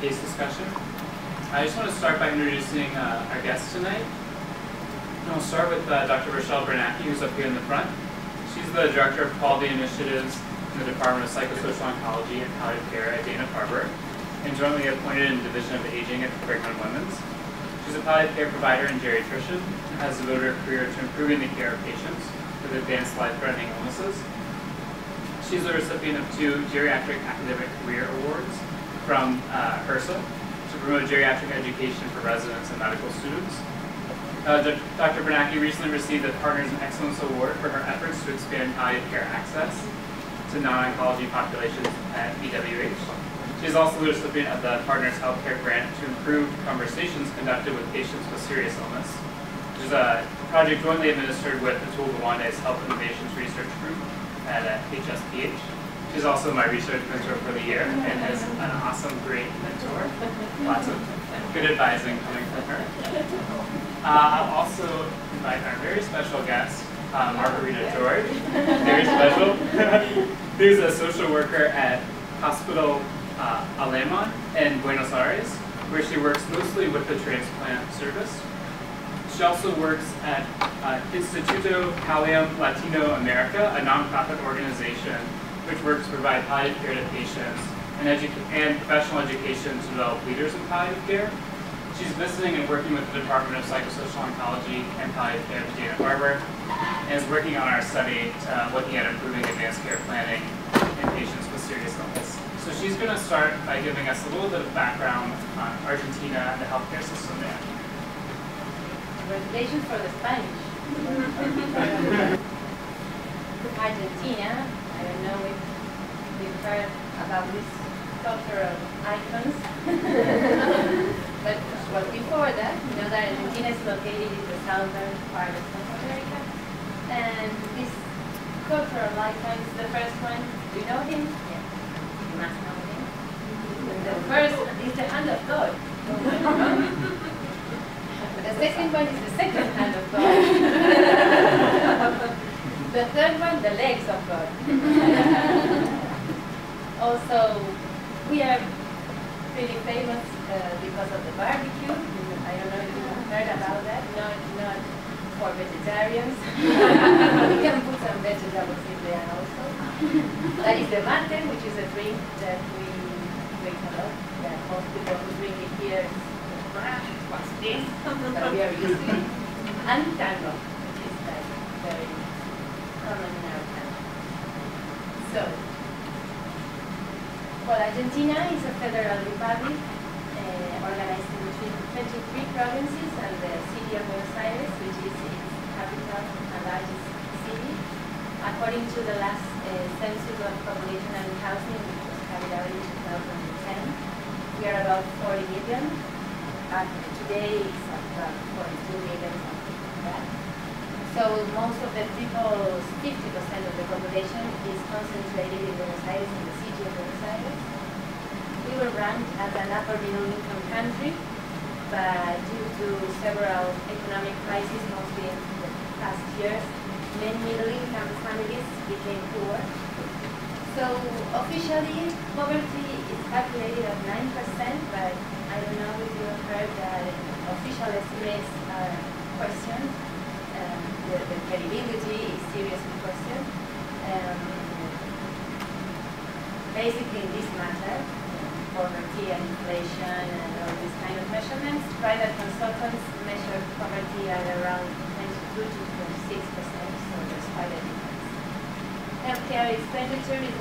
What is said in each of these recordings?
case discussion. I just want to start by introducing uh, our guest tonight. And we'll start with uh, Dr. Rochelle Bernacki, who's up here in the front. She's the Director of Quality Initiatives in the Department of Psychosocial Oncology and Palliative Care at Dana-Farber, and jointly appointed in the Division of Aging at Brigham and Women's. She's a palliative care provider and geriatrician, and has devoted her career to improving the care of patients with advanced life-threatening illnesses. She's the recipient of two Geriatric Academic Career Awards from uh, HRSA to promote geriatric education for residents and medical students. Uh, Dr. Bernacki recently received the Partners in Excellence Award for her efforts to expand palliative care access to non-oncology populations at BWH. She is also the recipient of the Partners Healthcare Grant to improve conversations conducted with patients with serious illness, which is a project jointly administered with Atul Gawande's Health Innovations Research Group at uh, HSPH. She's also my research mentor for the year and is an awesome, great mentor. Lots of good advising coming from her. Uh, I'll also invite our very special guest, uh, Margarita George. Very special. Who's a social worker at Hospital uh, Aleman in Buenos Aires, where she works mostly with the transplant service. She also works at uh, Instituto Pallium Latino America, a nonprofit organization which works to provide palliative care to patients and, and professional education to develop leaders in palliative care. She's visiting and working with the Department of Psychosocial Oncology and Palliative Care at Dana-Farber, and is working on our study uh, looking at improving advanced care planning in patients with serious illness. So she's going to start by giving us a little bit of background on Argentina and the healthcare system there. Congratulations for the Spanish. Argentina, I don't know if you've heard about this cultural icons. but well, before that, you know that Argentina is located in the southern part of South America. And this cultural icon is the first one. Do you know him? Yeah. You must know him. The first is the hand of God. the second one is the second hand of God. the third one, the legs of God. also, we are pretty famous uh, because of the barbecue. I don't know if you have heard about that. Not, not for vegetarians. we can put some vegetables in there also. that is the mate, which is a drink that we drink a lot. That most people who drink it here what's this? but we are it. And tango, which is like very in our. So, well, Argentina is a federal republic uh, organized between 23 provinces and the city of Buenos Aires, which is its capital and largest city. According to the last uh, census of population and housing, which was carried out in 2010, we are about 40 million. And today it's about 42 million, something like that. So most of the people, 50% of the population is concentrated in Buenos Aires, in the city of Buenos Aires. We were ranked as an upper middle income country, but due to several economic crises, mostly in the past years, many middle income families became poor. So officially, poverty is calculated at 9%, but I don't know if you have heard that official estimates are questioned the, the, credibility is seriously questioned. Um, basically, in this matter, poverty and inflation and all these kind of measurements, private consultants measure poverty at around 22 to 26 percent, so there's quite a difference. Healthcare expenditure is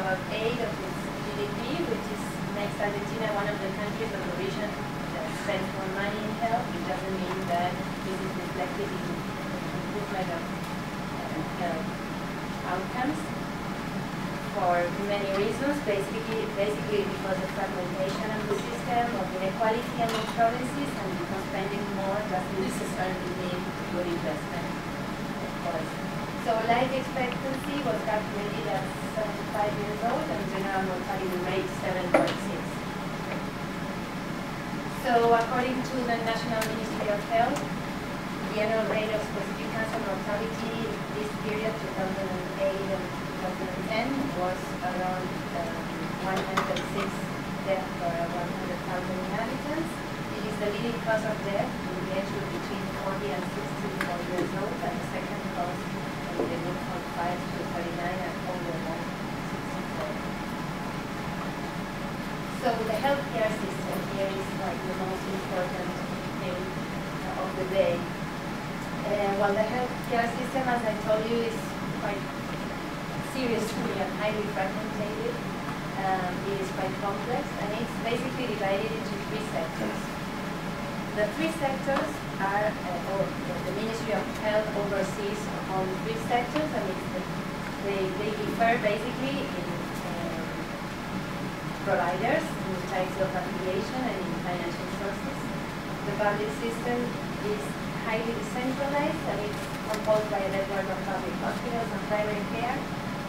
about 8 of its GDP, which is makes Argentina one of the countries of the region that spends more money in health. It doesn't mean that this is reflected in improvement of uh, outcomes for many reasons, basically, basically because of fragmentation of the system, of inequality among provinces, and because spending more doesn't necessarily mean good investment, of course. So life expectancy was calculated at 75 years old and general mortality rate 7.6. So according to the National Ministry of Health, the annual rate of specific cancer mortality this period, 2008 and 2010, was around um, 106 deaths per 100,000 inhabitants. It is the leading cause of death in the age group between 40 and 64 years old, and the second cause in the group from 5 to 39 and older than 64. So the healthcare system here is like the most important thing of the day. Uh, well, the healthcare system, as I told you, is quite seriously and highly fragmented. Um, it is quite complex, and it's basically divided into three sectors. The three sectors are, uh, or the Ministry of Health oversees all three sectors, and the, they, they differ basically in providers, in types of affiliation, and in financial sources. The public system is highly decentralized, and it's composed by a network of public hospitals and primary care.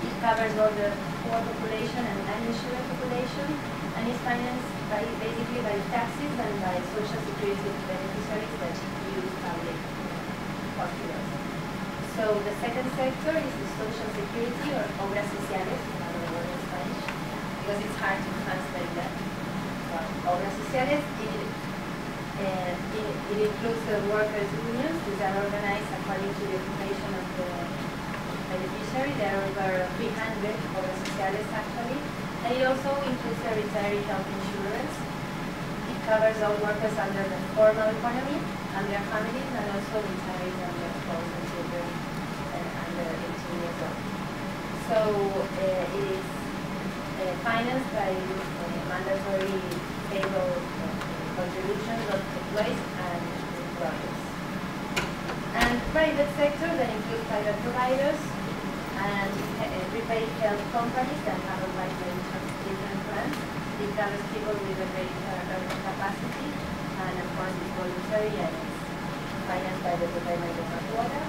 It covers all the poor population and uninsured population, and is financed by, basically by taxes and by social security beneficiaries that use public hospitals. So the second sector is the social security or obras sociales, another word in Spanish, because it's hard to translate that. Obras sociales, it, it, it includes the workers' unions, which are organized according to the occupation of the beneficiary. There are over 300 obras sociales actually. And it also includes the retiree health insurance. It covers all workers under the formal economy and their families, and also retirees and their spouse and children under 18 years old. So uh, it is uh, financed by mandatory payroll contributions of employees and employers. And private sector that includes private providers and uh, prepaid health companies that have a wide range of different plans. It covers people with a great uh, earning capacity and of course it's voluntary and it's financed by the Department of Water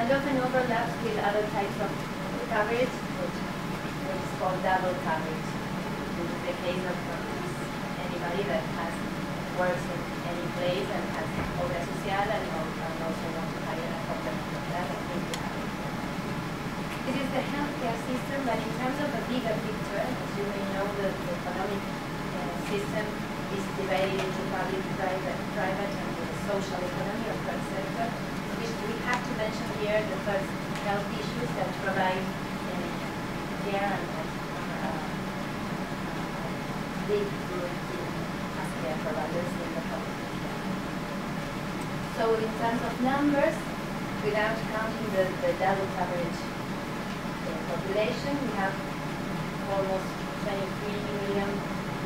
and often overlaps with other types of coverage which, which is called double coverage. This is the case of uh, anybody that has works in any place and has obra social and and also want to hire a company that, I think you have it. This is the healthcare system, but in terms of the bigger picture, as you may know, the, the economic uh, system is divided into public, private, private, and the social economy or third sector. Which we have to mention here the first health issues that provide uh, care and uh, big in the public. So in terms of numbers, without counting the, the double coverage uh, population, we have almost 23 million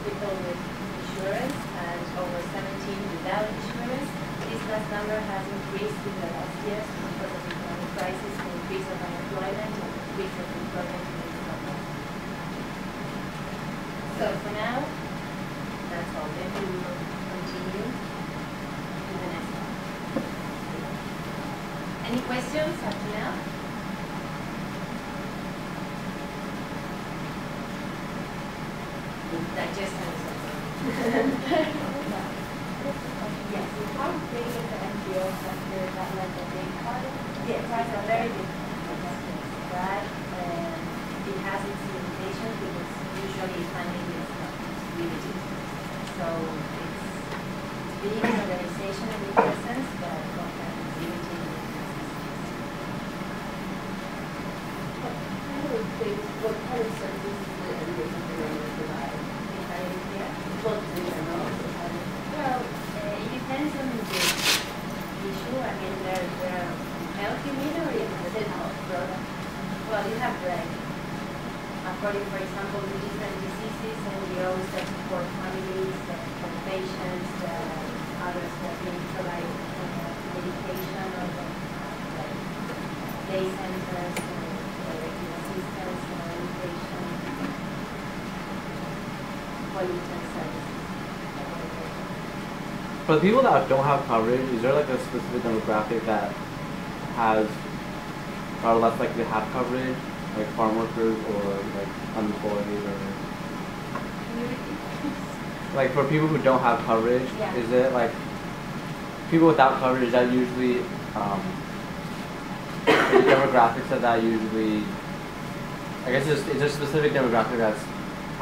people with insurance and over 17 without insurance. This last number has increased in the last years because of the economic crisis, the increase of unemployment, and the increase of employment in the. So for now, that's all. Then we will continue to the next one. Any questions up to now? Digestion is. Yes. How big is the NGO sector? That like a big part? Yes, it's a very big right? And it has its limitations because usually funding is not limited. So it's, an organization in the sense, but sometimes limited in its What kind of things, what kind of services is the NGO sector normally provide? If I am here. Well, in general, so how do- Well, uh, it depends on the issue. I mean, there, there are health you mean or you have the health product? Well, you have like, according, for example, to different diseases, NGOs that support families, that support patients, uh, others that may provide uh, medication or uh, like day centers, uh, directive assistance, uh, education, services. For the people that don't have coverage, is there like a specific demographic that has are less likely to have coverage, like farm workers or like unemployed or Can you repeat? like for people who don't have coverage, Yeah. is it like people without coverage that usually um, the demographics of that usually I guess is is there a specific demographic that's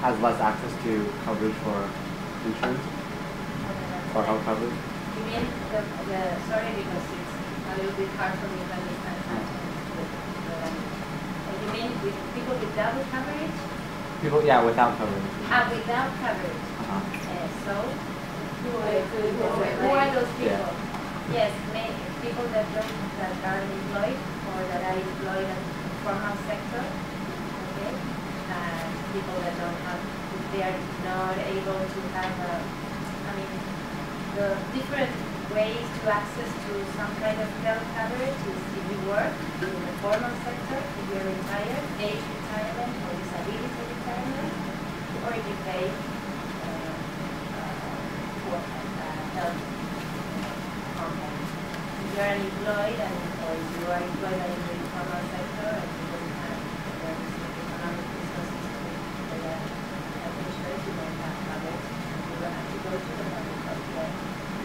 has less access to coverage for insurance? Okay, that's or how covered? You mean the, the, sorry, because it's a little bit hard for me to understand sometimes. but, uh, You mean with people with double coverage? People, yeah, without coverage. Ah, without coverage. Uh-huh. Uh, so, Who are the who people? are those people? Yeah. people? Yes, may, people that don't, that are employed or that are employed in the formal sector, okay? And people that don't have, if they are not able to have a, I mean, the different ways to access to some kind of health coverage is if you work in the formal sector, if you're retired, age retirement or disability retirement, or if you pay uh, uh, for uh, health company. If you're unemployed and, or if you are employed in the informal sector and you don't have the economic resources to pay a health insurance, you don't have coverage, you will have to go to the public healthcare.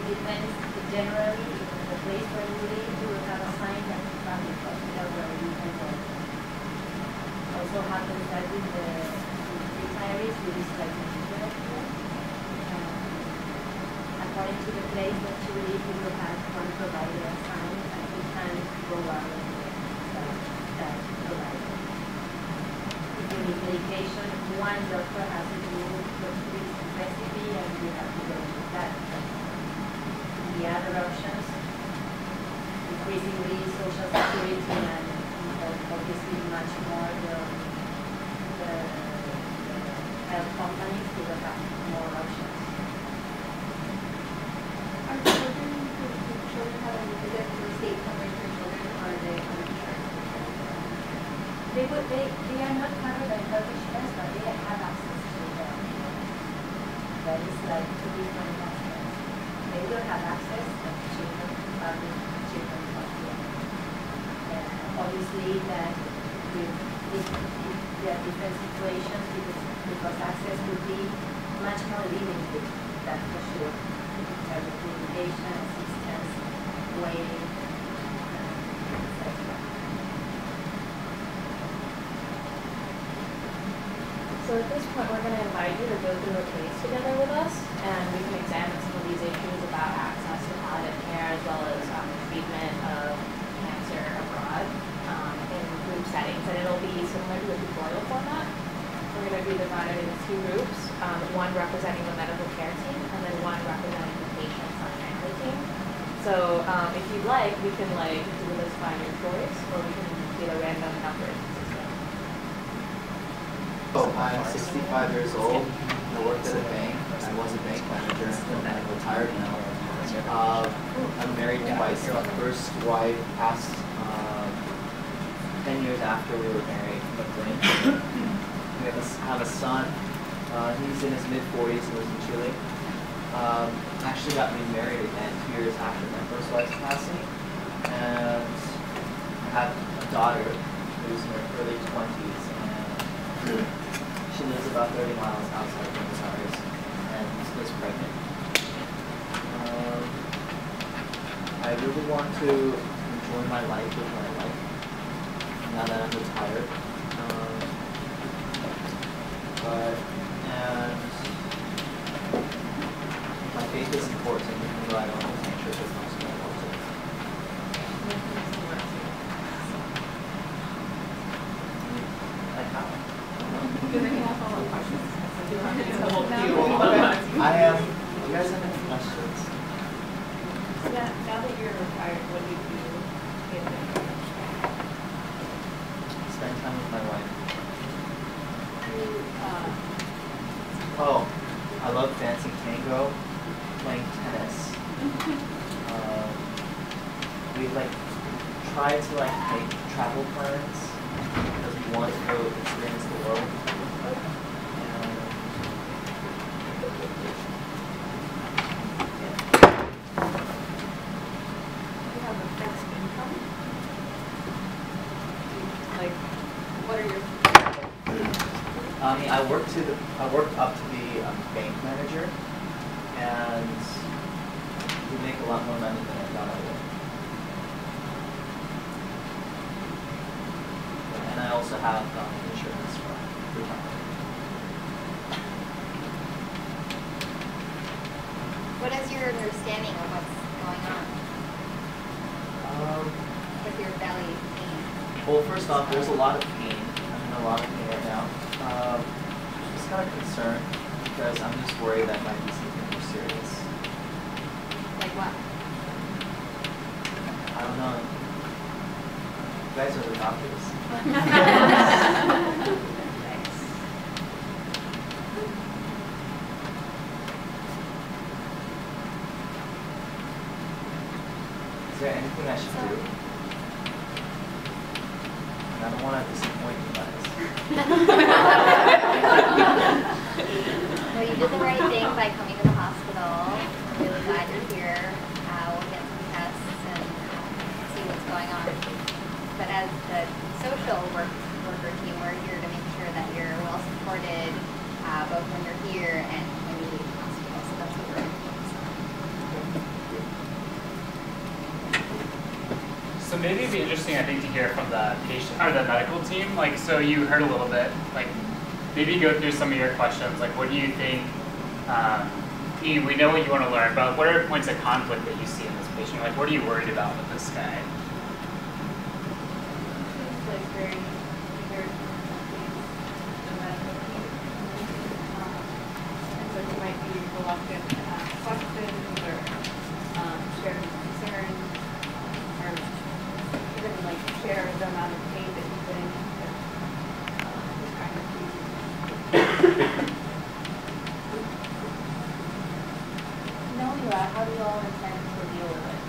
It depends, generally, the place where you live, you will have a public hospital where you can go. Also happens that with the retirees, we is like individual care. Um, According to the place that you live, you will have one provider assigned and you can go out that, that provider. If you need medication, one doctor has to do the recipe and you have to go to that. The other options, increasingly social security and obviously much more the, the health companies will have more options. Are children, do children have any, is there state coverage for children or are they uninsured? They would, they, they are not covered by health insurance, but they have access to the, that is like two different will have access to children, public children hospital. Uh, obviously that with, there different situations, because, because access will be much more limited, that's for sure. In terms of communication, assistance, waiting, uh. So at this point, we're going to invite you to go through a case together with us, and we can examine of these issues about access to palliative care as well as um, treatment of cancer abroad um, in group settings. And it'll be similar to the tutorial format. We're going to be divided into two groups, um, one representing the medical care team and then one representing the patients and family team. So um, if you'd like, we can like do this by your choice, or we can do a random number system. Oh, I'm 65 years old. I worked at a bank. Was a bank manager. I'm retired now. Uh, I'm married twice. My first wife passed um, 10 years after we were married. We have a, have a son. Uh, he's in his mid 40s. and lives in Chile. Um, actually got remarried again two years after my first wife's passing. And I have a daughter who's in her early 20s. And she lives about 30 miles outside of Buenos Aires and is pregnant. Um, I really want to enjoy my life with my wife now that I'm retired. Um, but, and my faith is important, even though I don't attend church as much as I want to. Like how? I am. Do you guys have any questions? Yeah, now that you're retired, what do you do? if Spend time with my wife. you, uh, Oh, I love dancing tango, playing tennis. uh, we like try to like make travel plans because we want to go experience the world. And, you have a fixed income? Like, what are your, I mean, I worked to the, I worked up to be a bank manager, and we make a lot more money than I thought I would. And I also have um, insurance for retirement. what what is your understanding of what's going on Um, with your belly pain? Well, first off, there's a lot of pain. I'm in a lot of pain right now. Um, I'm just kind of concerned because I'm just worried that might be something more serious. Like what? I don't know. You guys are the doctors. Is there anything I should do? And I don't want to disappoint you guys. No, you did the right thing by coming to the hospital. We're really glad you're here. Uh, we'll get some tests and see what's going on. But as the social work, worker team, we're here to make sure that you're well supported, uh, both when you're here and when you leave the hospital. So that's what we're going to focus on. So maybe it'd be interesting, I think, to hear from the patient or the medical team. Like, so you heard a little bit. Like, maybe go through some of your questions. Like, what do you think? Um, we know what you want to learn, but what are points of conflict that you see in this patient? Like, what are you worried about with this guy? Seems like very eager to complete the medical team. Um, And so he might be reluctant to ask questions or um, share his concerns or even like share the amount of pain that he's in. but, um, He's kind of Knowing that, how do you all intend to deal with it?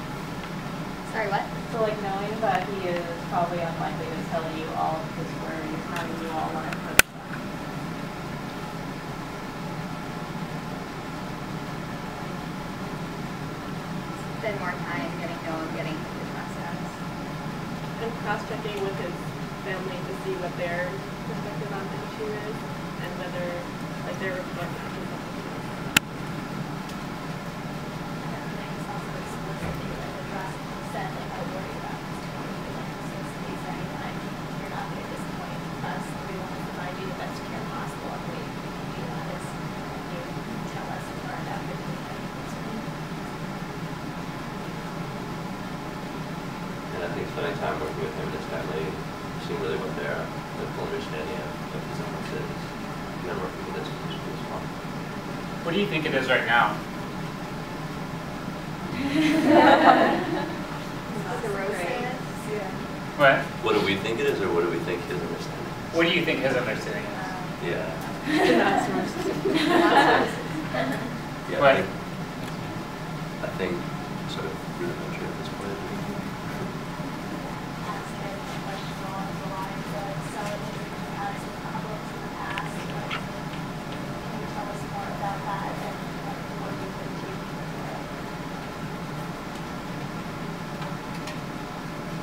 Sorry, what? So like knowing that he is probably unlikely to tell you all of his worries, how do you all want to approach that? Spend more time getting to him, getting through the process. And cross-checking with his family to see what their perspective on the issue is and whether, like, their report matches up with yours. And then things also explicitly like address what you said, like I worry about this twenty, like since these anytime you're not gonna disappoint us, we want to provide you the best care possible, and we can do that is you tell us and learn after the meeting. And I think spending time working with him and his family, seeing really what their, their full understanding of, of his is, and then working with this physician as well. What do you think it is right now? What? What do we think it is, or what do we think his understanding is? What do you think his understanding is? Yeah. Yeah, What? I think, I think sort of rudimentary at this point. ask him questions along the lines of, so you've had some problems in the past, like, can you tell us more about that and like, what you've been doing for it?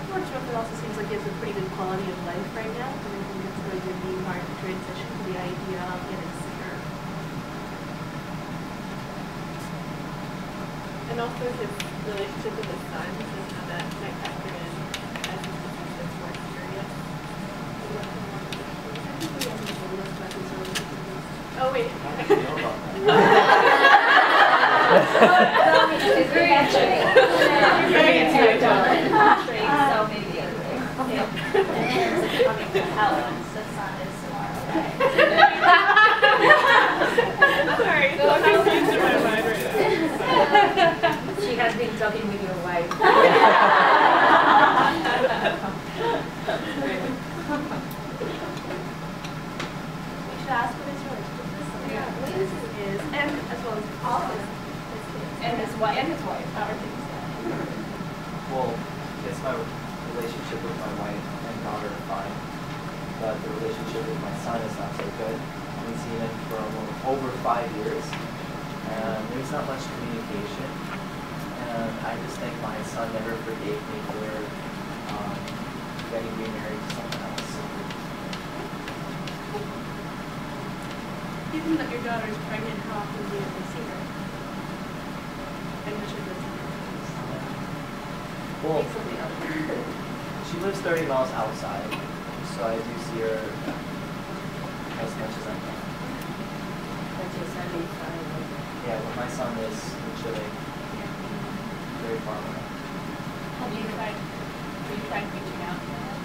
Fortunately, it also seems like he has a pretty good quality of life right now, and I think it's going to be hard to transition to the idea of getting sicker. And also his relationship with his son, and how that might factor in as his disease gets more serious. I think we have a list about his own disease. Oh, wait. How do you know about that? It's very interesting. Very interesting. So maybe the other way. Yeah. Coming to the sun is tomorrow, right? Sorry, it's all confused in my mind right now. She has been talking with your wife. We should ask what his relationship is. Yeah, what is his, and as well as All all his. his kids. And his wife, and his wife, our kids. Well, it's my relationship with my wife and daughter are fine, but the relationship with my son is not so good. I haven't seen him for over- five years, and there's not much communication. And I just think my son never forgave me for um, getting remarried to someone else. Given that your daughter is pregnant, how often do you have to see her? And what should this Well, Take something else. she lives 30 miles outside, so I do see her as much as I can. But your son is. Yeah. Yeah, but my son is in Chile, very far away. Have you tried, have you tried reaching out to them?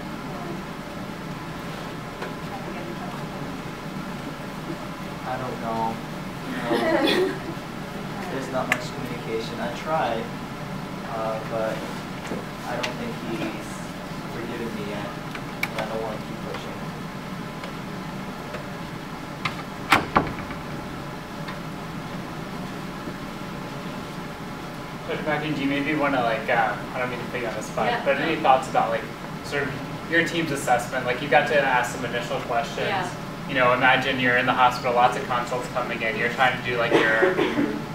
or trying to get in touch with them? I don't know. Um, there's not much communication. I try, uh, but I don't think he's forgiven me yet. And I don't want to keep pushing. Dr. Mackin, do you maybe want to like, uh, I don't mean to put you on the spot, Yeah. but any thoughts about like sort of your team's assessment? Like you got to ask some initial questions. Yeah. You know, imagine you're in the hospital, lots of consults coming in. You're trying to do like your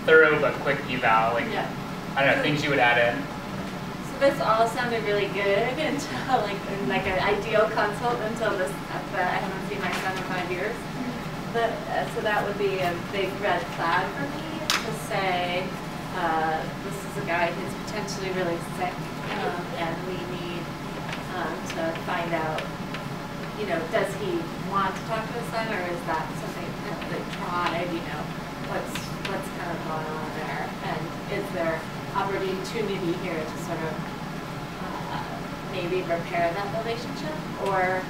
thorough but quick eval. Like Yeah. I don't know, things you would add in. This all sounded really good until like like an ideal consult until this, but I haven't seen my son in five years. But, uh, so that would be a big red flag for me to say, uh, this is a guy who's potentially really sick, um, and we need, um, to find out, you know, does he want to talk to his son, or is that something that they tried, you know? What's, what's kind of going on there? And is there opportunity here to sort of, maybe repair that relationship? Or,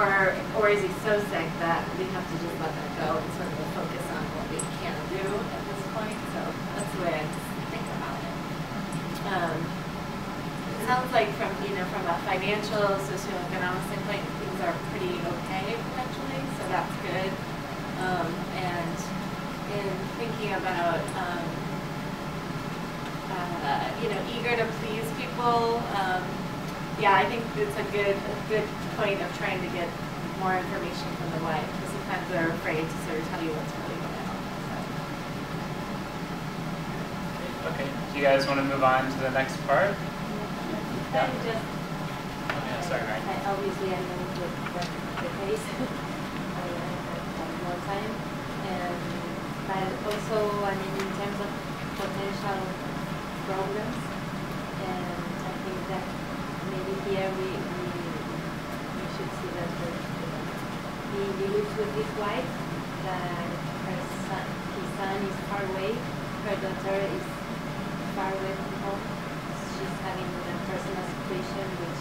or, or is he so sick that we have to just let that go and sort of focus on what we can do at this point? So that's the way I think about it. Um, it sounds like from, you know, from a financial, socioeconomic standpoint, things are pretty okay potentially, so that's good. Um, and in thinking about, um, uh, you know, eager to please people, um, yeah, I think it's a good, a good point of trying to get more information from the wife, because sometimes they're afraid to sort of tell you what's really going on. Okay. Do you guys want to move on to the next part? Then just, oh, Yeah, sorry, Ryan. I obviously I know the, the, the case, I, I have more time, and, but also, I mean, in terms of potential problems, and I think that here we, we, we should see that he he lives with his wife, that her son, his son is far away, her daughter is far away from home, she's having a personal situation which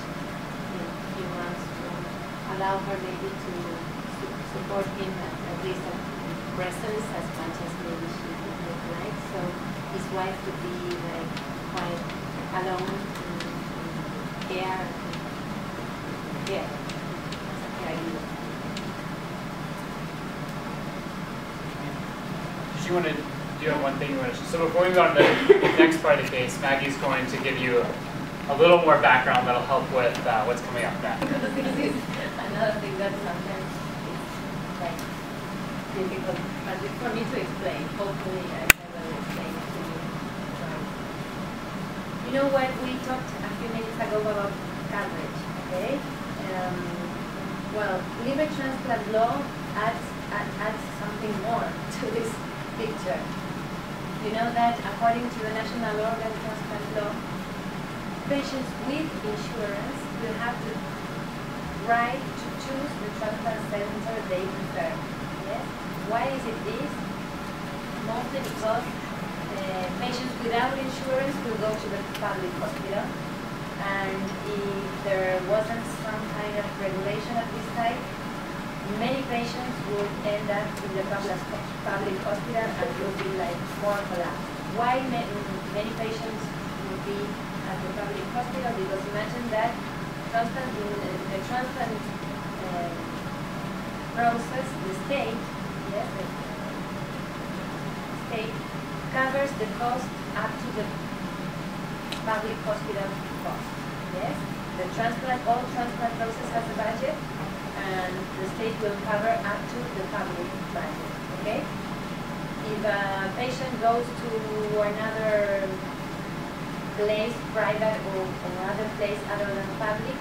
know, he wants to allow her maybe to su- support him at, at least at presence as much as maybe she would like. So his wife would be like quite alone in, in care, care, as a caregiver. Did you want to, do you one thing you want to, so before we go on to the next part of the case, Maggie's going to give you a little more background that'll help with uh, what's coming up next. another thing that sometimes is like difficult but for me to explain. Hopefully I I will explain it to you. Um, you know what we talked a few minutes ago about coverage, okay? Um, well, liver transplant law adds, add- adds something more to this picture. You know that according to the National Organ Transplant Law, patients with insurance will have the right to choose the transplant center they prefer. Yes? Why is it this? Mostly because uh, patients without insurance will go to the public hospital. And if there wasn't some kind of regulation of this type, many patients would end up in the public, public hospital and would be like more collapse. Why ma- many patients would be at the public hospital? Because imagine that transplant, in the, transplant um, process, the state, yes, the state covers the cost up to the public hospital cost. Yes, the transplant, all transplant process has a budget, and the state will cover up to the public budget. Okay. If a patient goes to another place, private or, or other place other than public,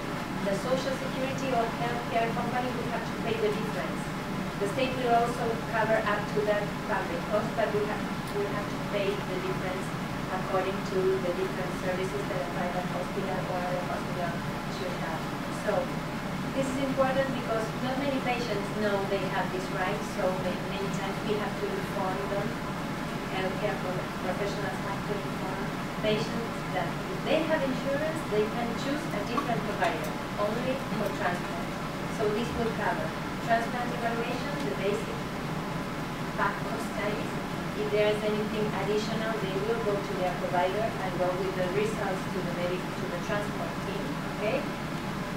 the social security or healthcare company will have to pay the difference. The state will also cover up to that public cost, but we have, we have to pay the difference according to the different services that a private hospital or other hospital should have. So this is important because not many patients know they have this right, so ma- many times we have to inform them. healthcare pro- professionals have to inform patients that if they have insurance, they can choose a different provider, only for transplant. So this will cover transplant evaluation, the basic backbone studies. If there is anything additional, they will go to their provider and go with the results to the medic, to the transplant team, okay?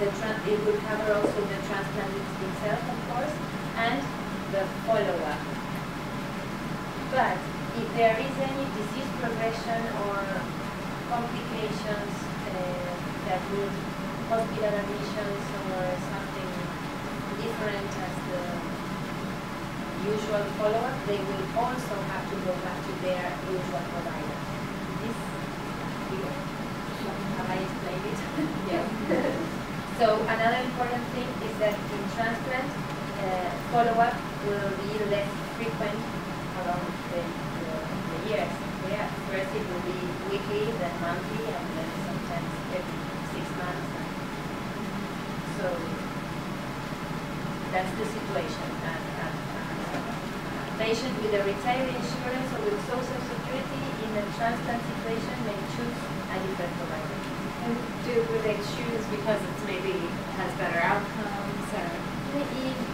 The it will cover also the transplant itself, of course, and the follow-up. But if there is any disease progression or complications uh, that need hospital admissions or something different as the usual follow-up, they will also have to go back to their usual provider. This, have I explained it? Yes. So another important thing is that in transplant, uh, follow-up will be less frequent along the, the, the years. Yeah, first it will be weekly, then monthly, and then sometimes every six months. So that's the situation. And, patient with a retiree insurance or with social security in a transplant situation may choose a different provider. And do, would they choose because it's maybe has better outcomes or?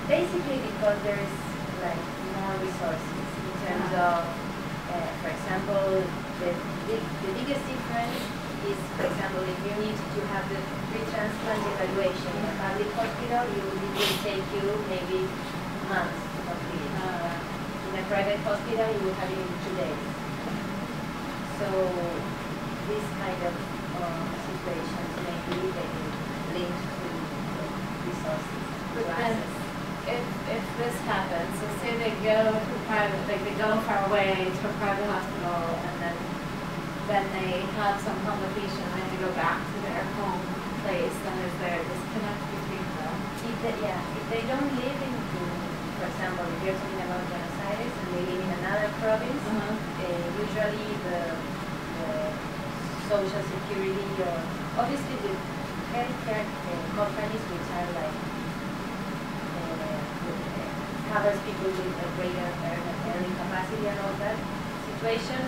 Basically because there's like more resources in terms of, uh, for example, the, big, the biggest difference is, for example, if you need to have the pre-transplant evaluation in a public hospital, it will take you maybe months to complete. Uh, In a private hospital, you have it in two days. So this kind of uh, situations may be linked to resources, to then- if, if this happens, so say they go to private, like they go far away to a private hospital and then, then they have some complication, and they have to go back to their home place, then is there a disconnect between them? If they, yeah, if they don't live in, for example, if you're talking about Aires and they live in another province, Uh-huh. uh, usually the, the social security or obviously the healthcare uh, companies which are like uh, uh, covers people with a greater earn- earning capacity and all that situation,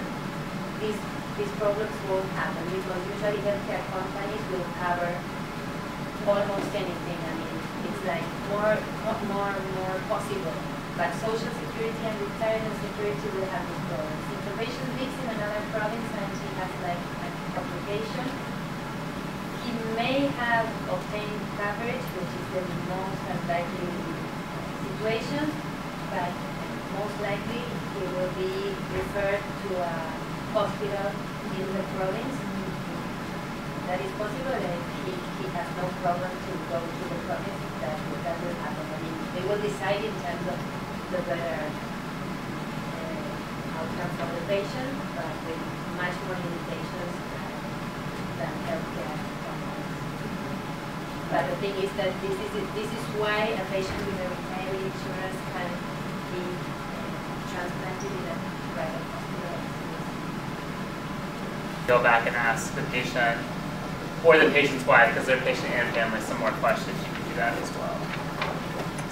these these problems won't happen because usually healthcare companies will cover almost anything. I mean, it's like more more more possible. But social security and retirement security will have these problems. If lives in another province and he has like a complication, he may have obtained coverage, which is the most unlikely situation, but most likely he will be referred to a hospital in the province. That is possible, and he, he has no problem to go to the province, that, that will happen. I mean, they will decide in terms of the better uh, outcome for the patient, but with much more limitations than, healthcare. But the thing is that this is, this is why a patient with a retiree insurance can be uh, transplanted in a private hospital. Go back and ask the patient or the patient's wife, because they're patient and family, some more questions. You can do that as well.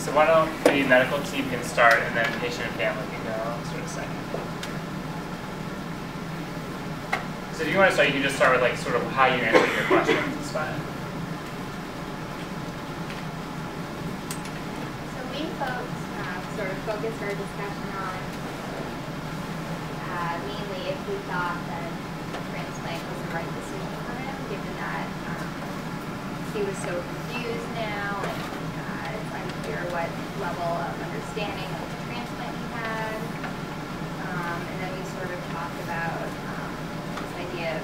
So why don't the medical team can start and then patient and family can go sort of second. So if you want to start, you can just start with like sort of how you answer your questions. Fine. So we folks uh, sort of focused our discussion on uh, mainly if we thought that transplant was the right decision for him, given that um, he was so confused now what level of understanding of the transplant he had. Um, and then we sort of talked about um, this idea of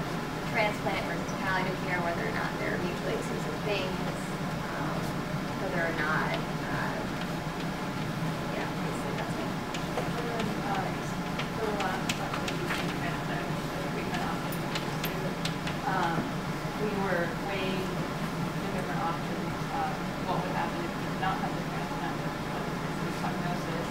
transplant versus palliative care, whether or not they're mutually exclusive things, um, whether or not, uh, yeah, basically that's it. The last question you can answer, the treatment options, um, we were weighing the different options of what would happen if he did not have the transplant, what is his prognosis,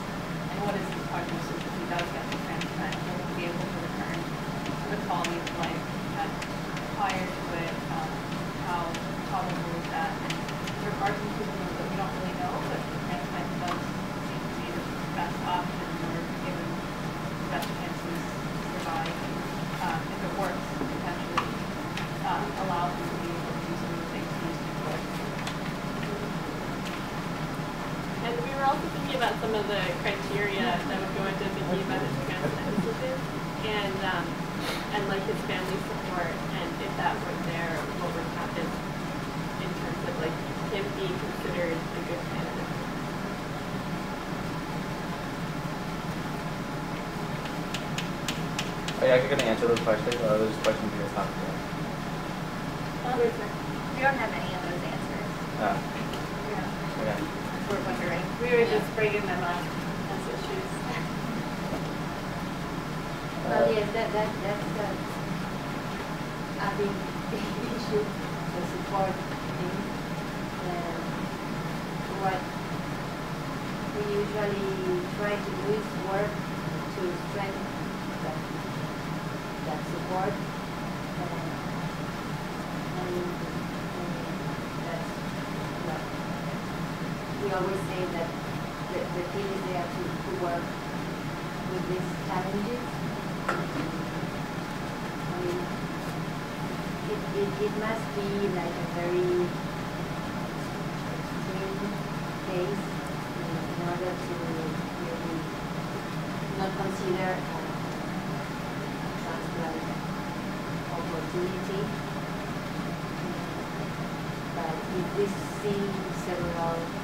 and what is his prognosis if he does get the transplant, will he be able to return to the quality of life he had prior to it, um, how probable is that? And there are some people that we don't really know, but the transplant does seem to be the best option or given best chances talking about some of the criteria that would go into thinking about his transplant decision, and um, and like his family support, and if that were there, what would happen in terms of like him being considered a good candidate. Are you actually gonna answer those questions, or are those questions you guys have? We don't have any of those answers. Uh, Yeah, okay. we're wondering. We were just bringing them up as issues. Well, yes, that, that, that's the, a big, big issue, the support thing. And what we usually try to do is work to strengthen that, that support. And, and, and that's what, we always say that the, the team is there to, to work with these challenges. I mean, it, it, it must be like a very extreme case in order to really not consider a transplant opportunity. But if we see several um,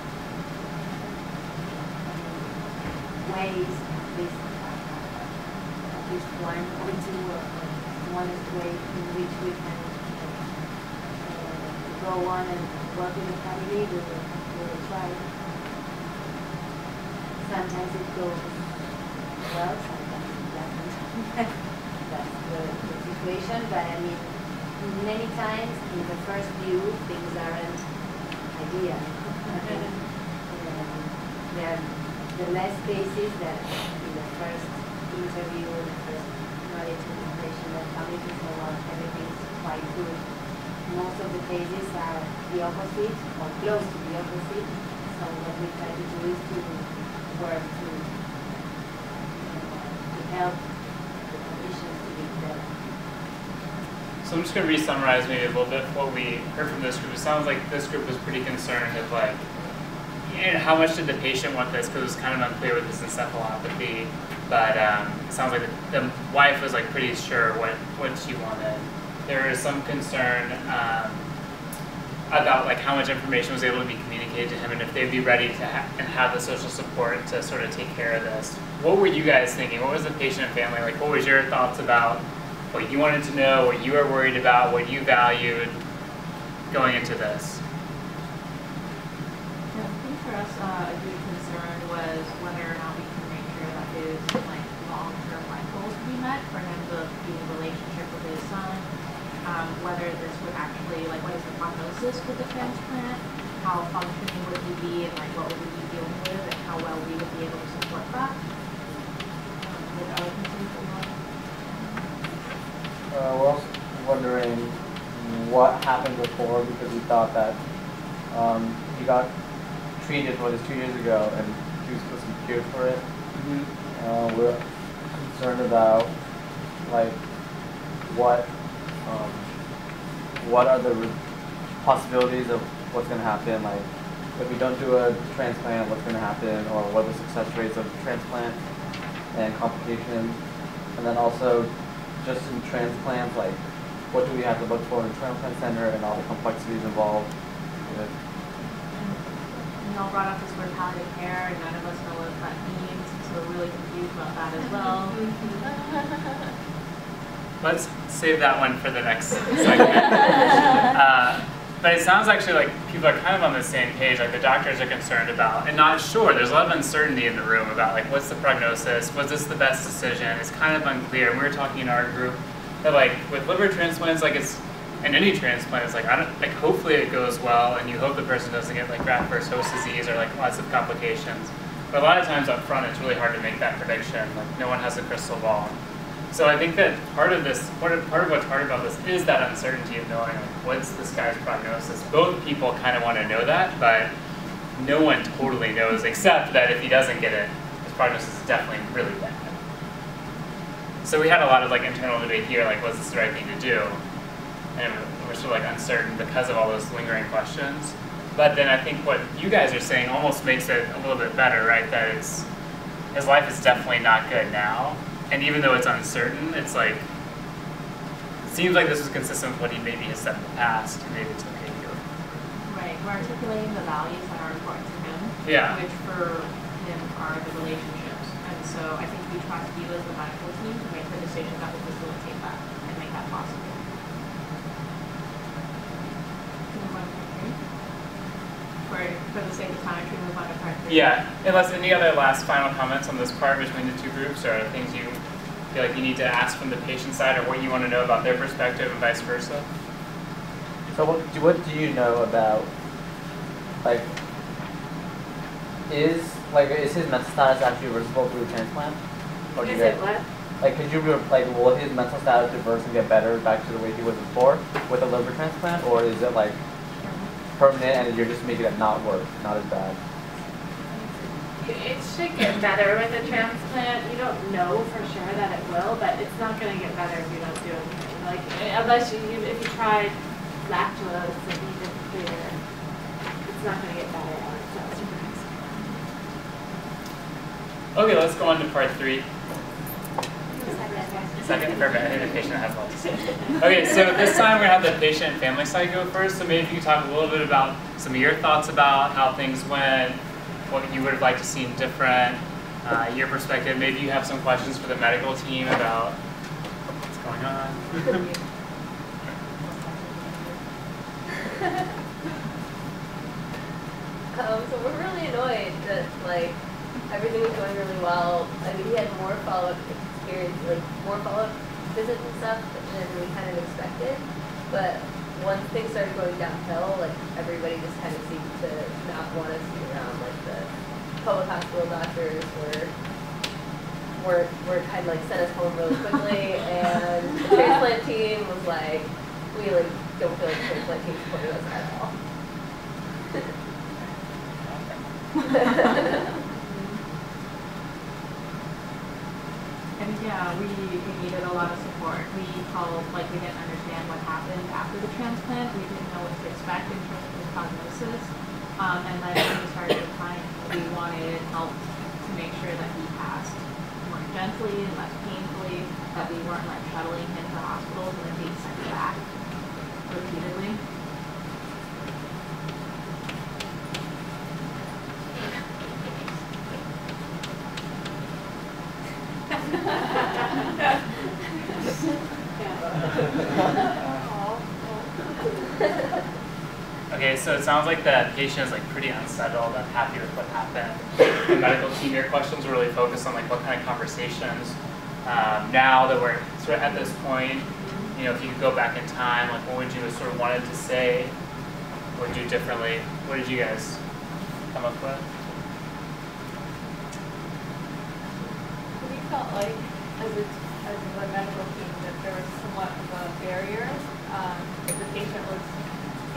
ways, at least at least one or two or one way in which we can uh, go on and work with the family, we will, we will try. Sometimes it goes well, sometimes it doesn't. That's the, the situation, but I mean, many times in the first view, things aren't ideal. Um, are the last cases that in the first interview, the first knowledge information that family can say, well, everything's quite good. Most of the cases are the opposite or close to the opposite. So what we try to do is to work to, uh, to help the conditions to be better. So I'm just gonna re-summarize maybe a little bit what we heard from this group. It sounds like this group was pretty concerned of like, and how much did the patient want this? Because it was kind of unclear with this encephalopathy. But um, it sounds like the, the wife was like pretty sure what what she wanted. There is some concern um, about like how much information was able to be communicated to him, and if they'd be ready to ha- and have the social support to sort of take care of this. What were you guys thinking? What was the patient and family like? What was your thoughts about what you wanted to know, what you were worried about, what you valued going into this? Yeah, I think for us, uh, a big concern was whether or not we can make sure that his like long-term life goals be met for him to be in a relationship with his son. Um, whether this would actually like what is the prognosis with the transplant? How functioning would he be, and like what would we be dealing with, and how well we would be able to support that. Uh, we're also wondering what happened before because we thought that um, he got treated for this two years ago and he was supposed to be cured for it. Uh, we're concerned about like what um, what are the possibilities of what's going to happen like if we don't do a transplant what's going to happen or what are the success rates of transplant and complications and then also just in transplants like what do we have to look for in transplant center and all the complexities involved with Brought up this word palliative care, and none of us know what that means, so we're really confused about that as well. Let's save that one for the next segment. uh, but it sounds actually like people are kind of on the same page. Like the doctors are concerned about and not sure. There's a lot of uncertainty in the room about like what's the prognosis? Was this the best decision? It's kind of unclear. And we were talking in our group that like with liver transplants, like it's and any transplant, is like I don't like hopefully it goes well, and you hope the person doesn't get like graft versus host disease or like lots of complications. But a lot of times up front, it's really hard to make that prediction. Like no one has a crystal ball. So I think that part of this, part of, part of what's hard about this is that uncertainty of knowing like, what's this guy's prognosis. Both people kind of want to know that, but no one totally knows except that if he doesn't get it, his prognosis is definitely really bad. So we had a lot of like internal debate here, like was this the right thing to do? And we're sort of like uncertain because of all those lingering questions. but then I think what you guys are saying almost makes it a little bit better, right? That is, his life is definitely not good now, and even though it's uncertain, it's like it seems like this is consistent with what he maybe has said in the past, and maybe it's okay to do it. Right, we're articulating the values that are important to him. Yeah. Which for him are the relationships. And so I think we trust you as the medical team to make the decision that will facilitate that possible. Can we move on to part three? For, for the sake of time, should we move on to part three? Yeah, unless any other last final comments on this part between the two groups, or things you feel like you need to ask from the patient side, or what you want to know about their perspective and vice versa. So what do, what do you know about like is like is his mental status actually reversible through a transplant? Or do you Is it guys- what? Like could you re- like will his mental status reverse and get better back to the way he was before with a liver transplant, or is it like permanent and you're just making it not work, not as bad? It should get better with a transplant. You don't know for sure that it will, but it's not gonna get better if you don't do anything. Like, unless you, you- if you tried lactose and you did clear, it's not gonna get better on its own. Okay, let's go on to part three. Second. Has a lot to say. Okay, so this time we're gonna have the patient and family side go first. So maybe you could talk a little bit about some of your thoughts about how things went, what you would have liked to see different, uh, your perspective. Maybe you have some questions for the medical team about what's going on. Um, so we're really annoyed that like everything was going really well. I mean, he had more follow-up experience, like more follow-up visits and stuff than we kind of expected. But once things started going downhill, like everybody just kind of seemed to not want us to be around. Like the public hospital doctors were were were kind of like sent us home really quickly, and the transplant team was like, we like don't feel like the transplant team supported us at all. And yeah, we, we needed a lot of support. We called, like, we didn't understand what happened after the transplant. We didn't know what to expect in terms of his prognosis. Um, and then when we started applying, we wanted help to make sure that he passed more gently and less painfully, that we weren't like shuttling him to hospitals and then being sent back repeatedly. Okay, so it sounds like the patient is like pretty unsettled, unhappy with what happened. The medical team, your questions were really focused on like what kind of conversations. Um, now that we're sort of at this point, you know, if you could go back in time, like what would you have sort of wanted to say or do differently? What did you guys come up with? We felt like, as a, as a medical team, that there was somewhat of a barrier. Um, if the patient was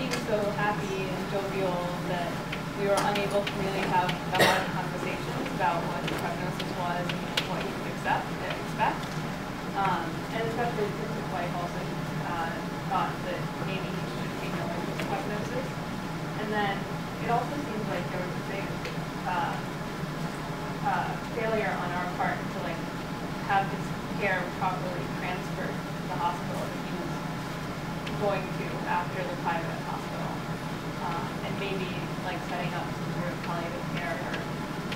seemed so happy and jovial that we were unable to really have lot conversations about what the prognosis was and what he could accept, expect. Um, and especially since his wife also uh, thought that maybe he should be knowing his prognosis. And then it also seems like there was a big uh, uh, failure on our part to like have his care properly transferred to the hospital that he was going to after the and maybe like setting up some sort of palliative care or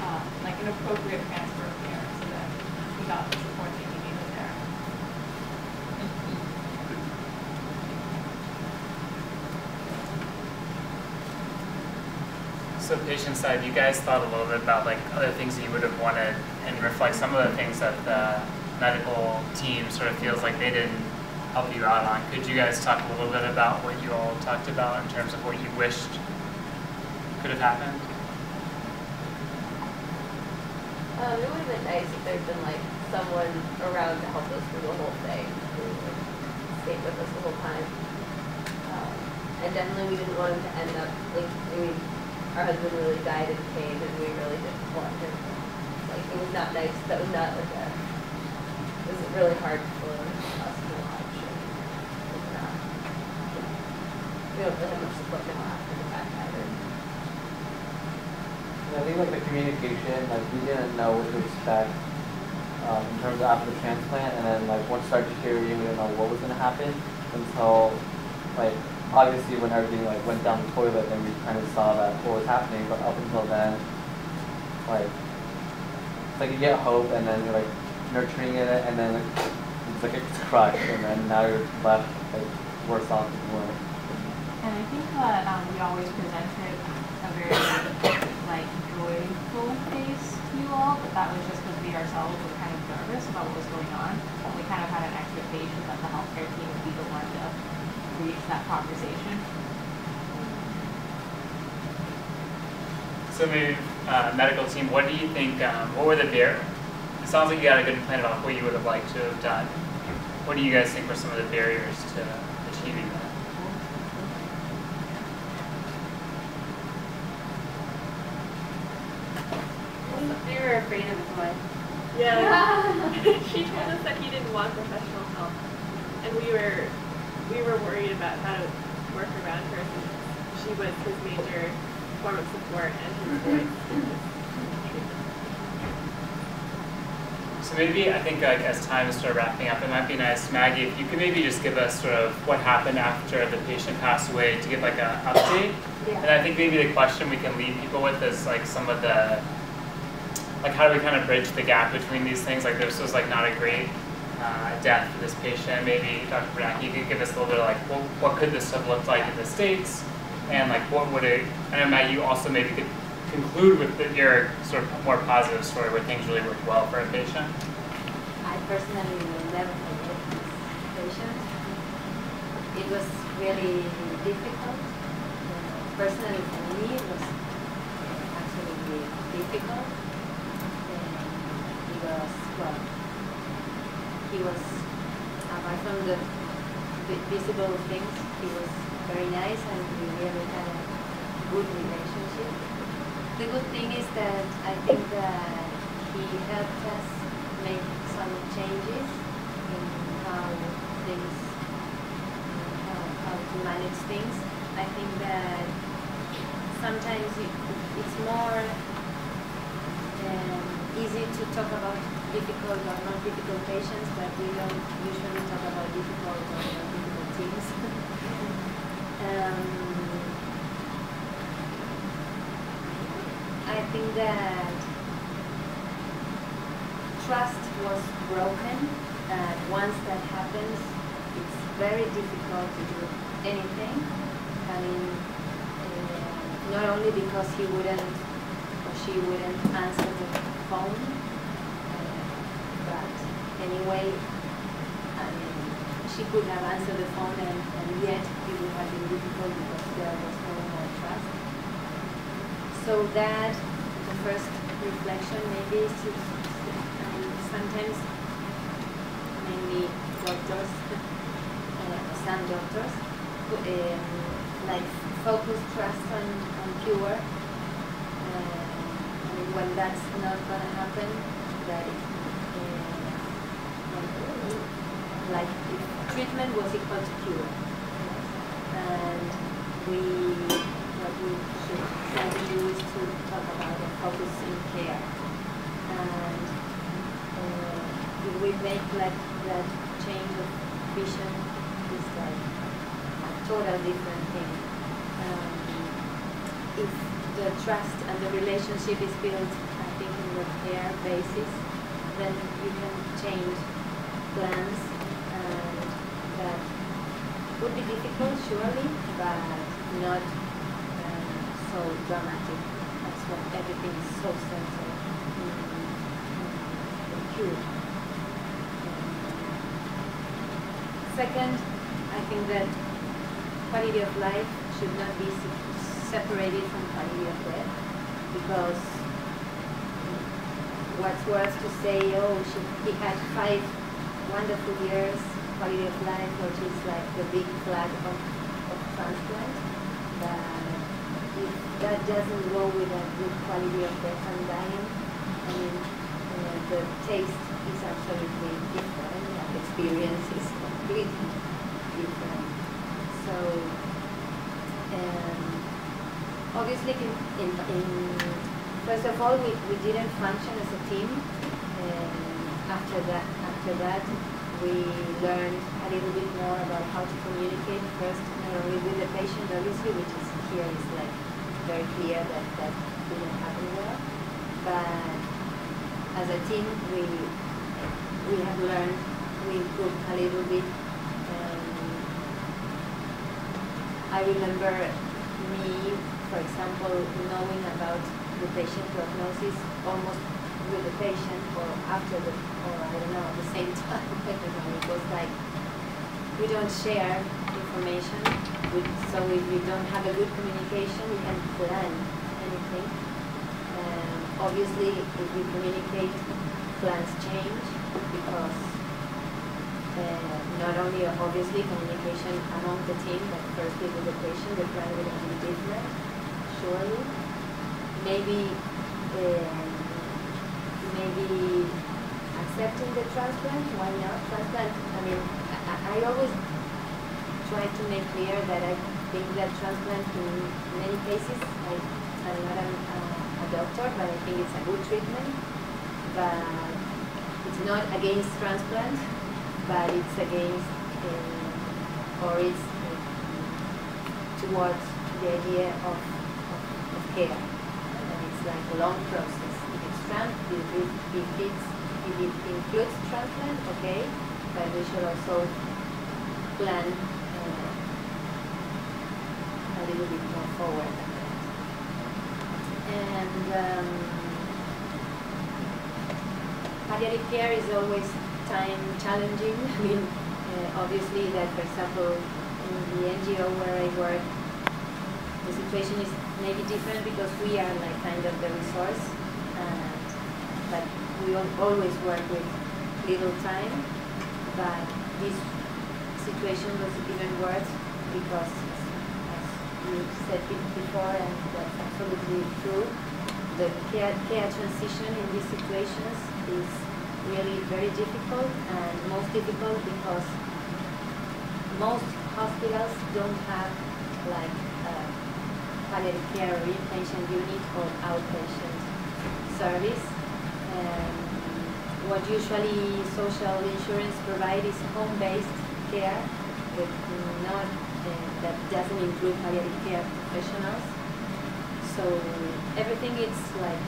um, like an appropriate transfer of care so that he got the support that he needed there. So patient side, you guys thought a little bit about like other things that you would have wanted and reflect some of the things that the medical team sort of feels like they didn't help you out on. Could you guys talk a little bit about what you all talked about in terms of what you wished could have happened? Um, it would have been nice if there'd been like someone around to help us through the whole thing, who like, stayed with us the whole time. Um, and definitely we didn't want him to end up like I mean, our husband really died in pain, and we really didn't want him. Like it was not nice. That was not like a. It was really hard for us to watch. And, like, not, we don't really have much support now after the fact. I think like the communication, like we didn't know what to expect um, in terms of after the transplant, and then like once it started deteriorating, we didn't know what was gonna happen until like obviously when everything like went down the toilet, then we kind of saw that what was happening. But up until then, like it's like you get hope, and then you're like nurturing it, and then it's like it's crushed, and then now you're left like worse off than you were. And I think that um, we always presented a very like joyful face to you all, but that was just because we ourselves were kind of nervous about what was going on. We kind of had an expectation that the healthcare team would be the one to reach that conversation. So maybe, uh, medical team, what do you think, um, what were the bar, it sounds like you got a good plan about what you would have liked to have done. What do you guys think were some of the barriers to achieving that? We were afraid of his wife. Yeah. he told us that he didn't want professional help, and we were we were worried about how to work around her since she was his major form of support and his mm-hmm. voice. in his treatment. So maybe I think like as time is sort of wrapping up, it might be nice, Maggie, if you could maybe just give us sort of what happened after the patient passed away to give like an update. And I think maybe the question we can leave people with is like some of the, like how do we kind of bridge the gap between these things? Like this was like not a great uh, death for this patient. Maybe Dr. Bernanke, you could give us a little bit of like what, what could this have looked like in the States? And like what would it, I know Matt, you also maybe could conclude with the, your sort of more positive story where things really worked well for a patient. I personally will never forget this patient. It was really difficult. Personally, for me, it was actually difficult. And he was, was, apart from the visible things, he was very nice and we really had a good relationship. The good thing is that I think that he helped us make some changes in how things, how, how to manage things. I think that sometimes it, it's more um, easy to talk about difficult or not difficult patients, but we don't usually talk about difficult or not difficult things. um, I think that trust was broken. And once that happens, it's very difficult to do anything. I mean, uh, not only because he wouldn't or she wouldn't answer the phone, but anyway, I mean, she could have answered the phone and, and yet it would have been difficult because there was no more trust. So that, the first reflection maybe to, sometimes, mainly doctors, uh, some doctors, um, like focus trust on, on cure. Uh, when that's not gonna happen, that is, uh, like if treatment was equal to cure. And we, what we should try to do is to talk about the focus in care. And uh, if we make like that change of vision, it's like a total different thing. Um, if the trust and the relationship is built, I think, in the care basis, then you can change plans and that would be difficult, surely, but not um, so dramatic as when everything is so in the cure. Second, I think that quality of life should not be separated from quality of death because what's worth to say, oh, she, he had five wonderful years, quality of life, which is like the big flag of, of transplant. But if that doesn't go with a good quality of death and dying, I mean, uh, the taste is absolutely different, the experience is completely different. So, obviously in, in, in first of all, we, we didn't function as a team. And after that, after that, we learned a little bit more about how to communicate first, not only with the patient, obviously, which is here is like very clear that that didn't happen well. But as a team, we we have learned, we improved a little bit. Um, I remember me, for example, knowing about the patient prognosis almost with the patient or after the, or I don't know, at the same time. It was like we don't share information. We, so if you don't have a good communication, you can plan anything. Um, obviously, if you communicate, plans change because uh, not only obviously communication among the team, but firstly with the patient, the plan will be different, surely. Maybe um, maybe accepting the transplant, why not transplant? I mean, I, I always try to make clear that I think that transplant in many cases, I, I'm not a, a doctor, but I think it's a good treatment. But it's not against transplant, but it's against, uh, or it's uh, towards the idea of care. And it's like a long process. If it's trans, if, it, if, it's, if it includes transplant, okay, but we should also plan uh, a little bit more forward. And um, palliative care is always time challenging. I mean, uh, obviously that, for example, in the NGO where I work, the situation is maybe different because we are like kind of the resource, uh, but we always work with little time. But this situation was even worse because, as you said be- before, and that's absolutely true, the care, care transition in these situations is really very difficult and most difficult because most hospitals don't have like palliative care or inpatient unit or outpatient service. Um, what usually social insurance provide is home-based care, but not uh, that doesn't include palliative care professionals. So everything is like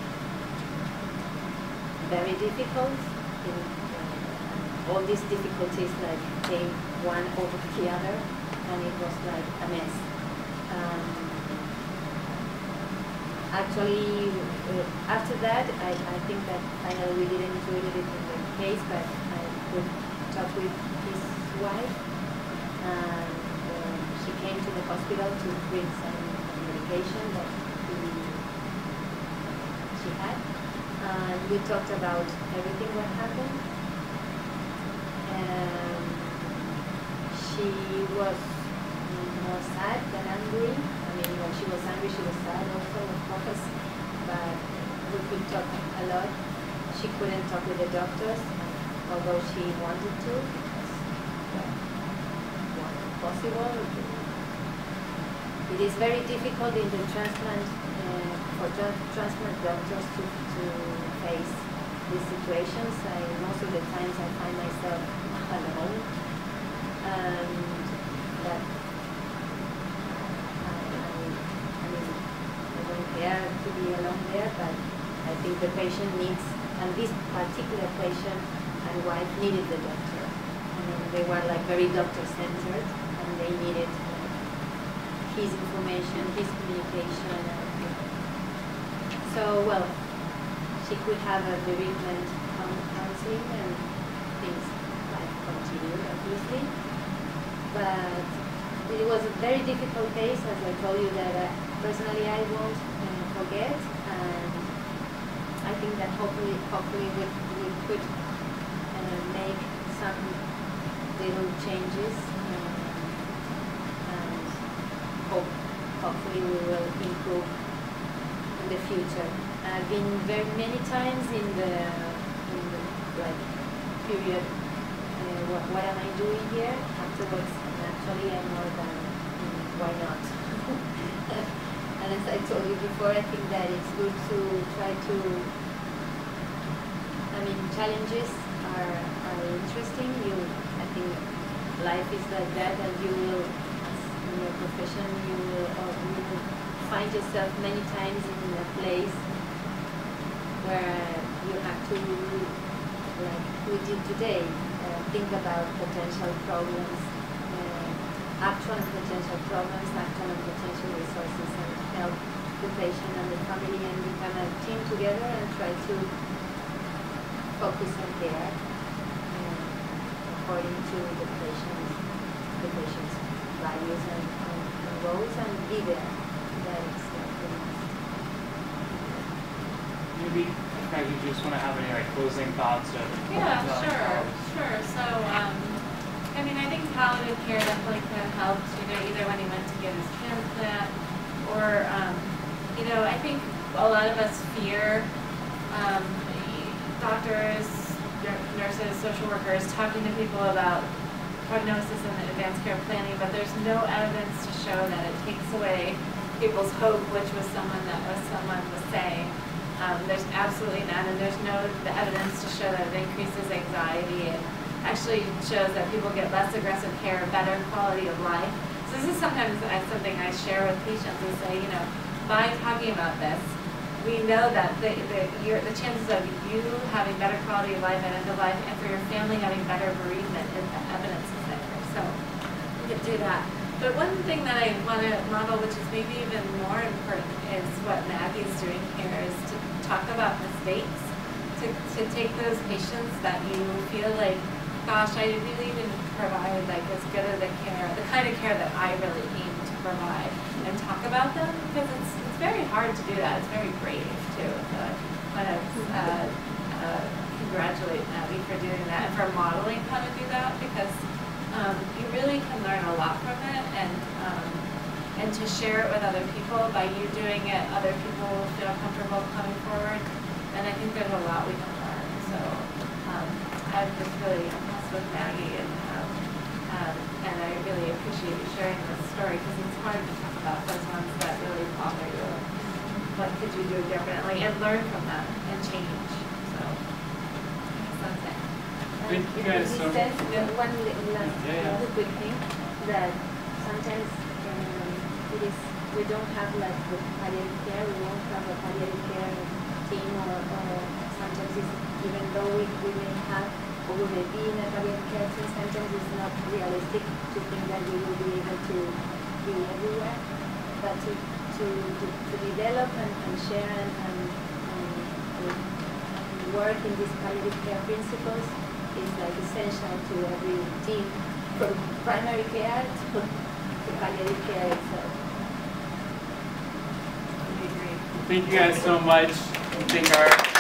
very difficult. In, uh, all these difficulties like came one over the other, and it was like a mess. Um, actually, uh, after that, I, I think that finally we didn't include it in the case, but I could talk with his wife, and uh, she came to the hospital to bring some medication that he, she had, and we talked about everything what happened. And she was more sad than angry. She was angry, she was sad also, of course. But we could talk a lot. She couldn't talk with the doctors, although she wanted to. It wasn't possible. It is very difficult in the transplant uh, for tra- transplant doctors to, to face these situations. I most of the times I find myself alone, that I, I, I mean I to be alone there, but I think the patient needs, and this particular patient and wife needed the doctor. I mean they were like very doctor centered, and they needed his information, his communication. So, well, she could have a bereavement coun- counseling and things like continued, obviously. But it was a very difficult case, as I told you, that uh, personally I won't And I think that hopefully, hopefully we, we could uh, make some little changes. Uh, and hope, hopefully we will improve in the future. I've been very many times in the, in the like period. Uh, what, what am I doing here? Afterwards, and actually, I'm more than mm, why not? And as I told you before, I think that it's good to try to, I mean, challenges are, are interesting. You, I think life is like that and you will, in your profession, you will, or you will find yourself many times in a place where you have to, like we did today, uh, think about potential problems, uh, actual and potential problems, actual potential resources, and help the patient and the family and become a team together and try to focus on care uh, according to the patient's, the patient's values and, and, and goals and be there. That is like the most. Maybe, Craig, you just want to have any like closing thoughts or? Yeah, sure, sure. So, um, I mean, I think palliative care definitely could have helped, you know, either when he went to get his transplant or, um, you know, I think a lot of us fear, um, doctors, nurses, social workers, talking to people about prognosis and advanced care planning, but there's no evidence to show that it takes away people's hope, which was someone that was someone was saying. Um, there's absolutely none, and there's no the evidence to show that it increases anxiety and actually shows that people get less aggressive care, better quality of life. So this is sometimes uh, something I share with patients and say, you know, by talking about this, we know that the, the, your, the chances of you having better quality of life and end of life and for your family having better bereavement, is the evidence is there. So we could do that. But one thing that I want to model, which is maybe even more important, is what Maggie's doing here, is to talk about mistakes, to, to take those patients that you feel like, gosh, I really didn't provide like as good of the care, the kind of care that I really aim to provide, and talk about them because it's it's very hard to do that. It's very brave too. So I uh, uh, congratulate Maggie for doing that and for modeling how to do that because um, you really can learn a lot from it and um, and to share it with other people by you doing it, other people will feel comfortable coming forward. And I think there's a lot we can learn. So um, I'm just really with Maggie and um, um, and I really appreciate you sharing this story because it's hard to talk about those ones that really bother you. What could you do differently and learn from them and change. So I guess that's it. Thank you guys so It says, uh, one li- last, Yeah, yeah. another quick thing, that sometimes um, it is, we don't have like the palliative care, we won't have a palliative care team or, or sometimes it's, even though we, we may have, we may be in a team, sometimes it's not realistic to think that we will be able to be everywhere. But to, to, to, to develop and, and share and, and, and, and work in these palliative care principles is like essential to every team, from primary care to, to palliative care itself. Thank you guys so much. Thank our